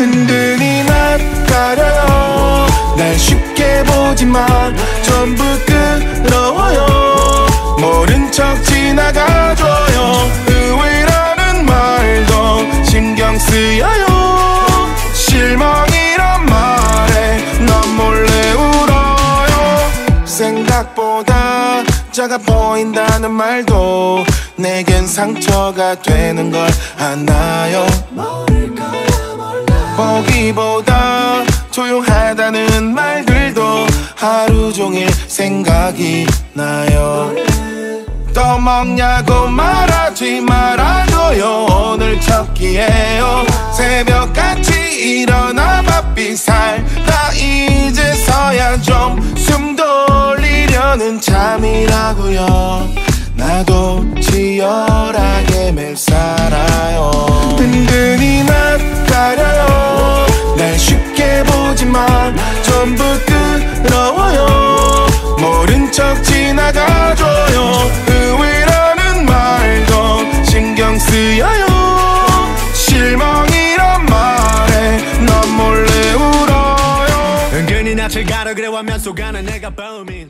은근히 낯가려요. 날 쉽게 보지만 전부 끌어워요. 모른 척 지나가줘요. 의외라는 말도 신경 쓰여요. 실망이란 말에 넌 몰래 울어요. 생각보다 작아 보인다는 말도 내겐 상처가 되는 걸 아나요 보기보다 조용하다는 말들도 하루 종일 생각이 나요. 떠먹냐고 말하지 말아줘요. 오늘 첫 기회요. 새벽같이 일어나 바삐 살다 이제서야 좀 숨 돌리려는 잠이라고요. 나도 치 지나가줘요. 의외라는 말도 신경 쓰여요. 실망이란 말에 넌 몰래 울어요. 은근히 낯을 가려 그래 화면 속 안에 내가 범인